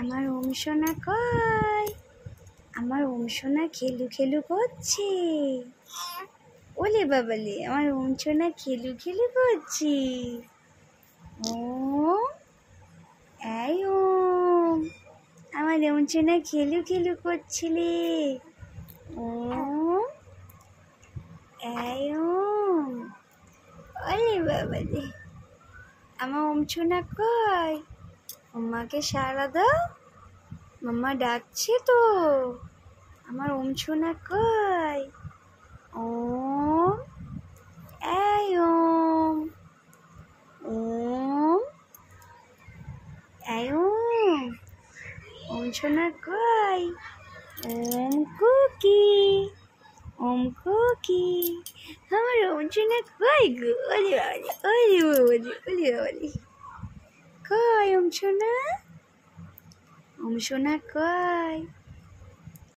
আমার সোনা কয় আমার সোনা খেলু খেলু করছে। ওলে বাবালে, আমার সোনা খেলু খেলু করছে। ও, এই ওম আমার সোনা খেলু খেলু করছিলে। ও, এই ওম ওলে বাবালে, আমার সোনা কয় মাম্মাকে সারা দাও মাম্মা ডাকছে তো। আমার ওম সোনা কয় ওম, এই ওম ওম, এই ওম ওম সোনা ওম কুকি ওম কুকি, আমার ওম সোনা কয় গো? ওরে বাবারে ওরে বাবারে ওরে বাবারে কয় অংশনা? অংশনা কয়?